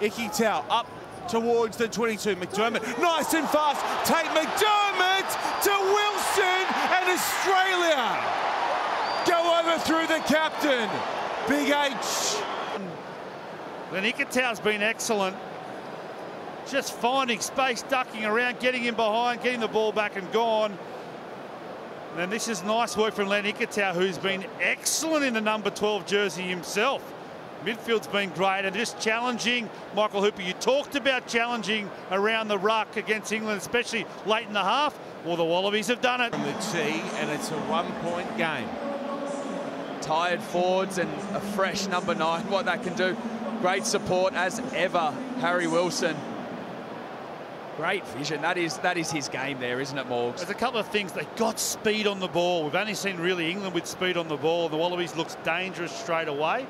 Ikitau up towards the 22. McDermott, nice and fast. Tate McDermott to Wilson and Australia. Go over through the captain. Big H. Glenn Ikitau's been excellent. Just finding space, ducking around, getting in behind, getting the ball back and gone. And this is nice work from Len Ikitau, who's been excellent in the number 12 jersey himself. Midfield's been great and just challenging Michael Hooper. You talked about challenging around the ruck against England, especially late in the half. Well, the Wallabies have done it. On the tee, and it's a one-point game. Tired forwards and a fresh number nine, what that can do. Great support as ever, Harry Wilson. Great vision. That is that is his game there, isn't it, Morgs? There's a couple of things. They got speed on the ball. We've only seen really England with speed on the ball. The Wallabies looks dangerous straight away.